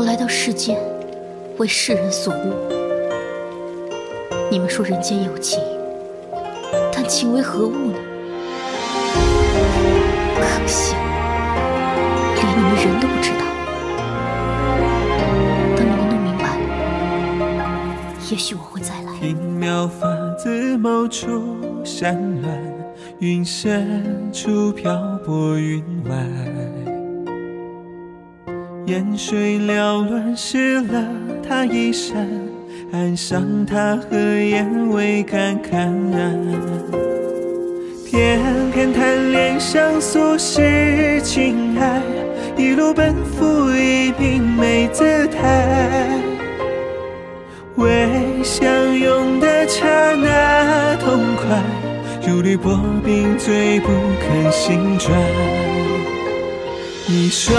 我来到世间为世人所误。你们说人间有情，但情为何物呢？可惜，连你们人都不知道。等你们弄明白，也许我会再来。缥缈发自某处山峦，云深处漂泊云外。烟水缭乱湿了他衣衫，岸上他和烟未敢看。偏偏贪恋上俗世情爱，一路奔赴一并没姿态。未相拥的刹那痛快，如履薄冰，最不肯醒转。一双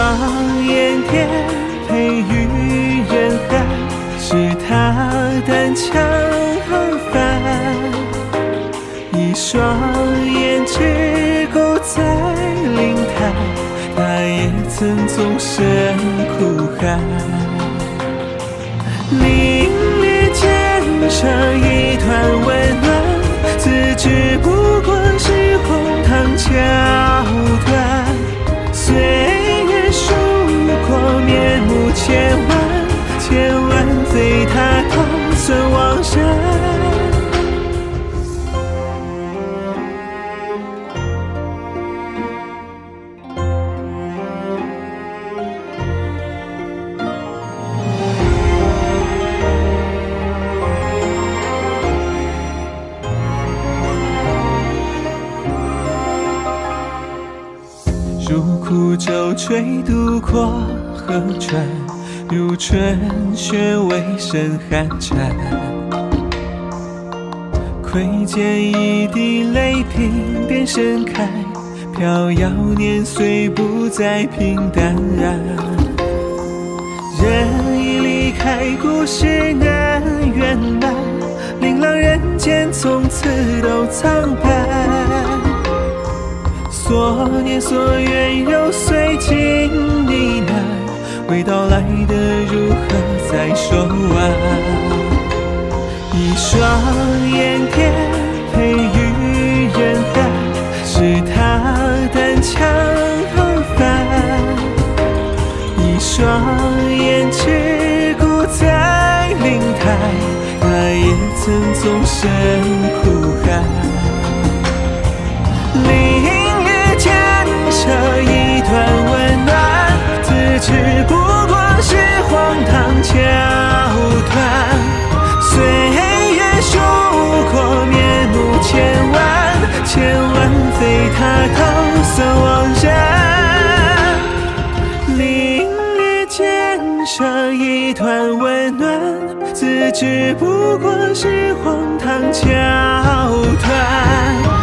眼蝶配于人海，是他单枪而返。一双眼只顾在灵台，他也曾纵身苦海。凛冽剑上一团温暖，自知不过是荒唐桥段。千万，千万非他同存亡山。入苦舟吹渡过河川，如春雪未生寒蝉。窥见一滴泪鬓便盛开，飘摇年岁不再平淡。人已离开，故事难圆满，琳琅人间从此都苍白。所念所愿揉碎进呢喃，未到来的如何再说完？一双眼蝶配于人海，是他单枪而返。一双眼只顾在灵台，他也曾纵身苦海。一团温暖自知不过是荒唐桥段。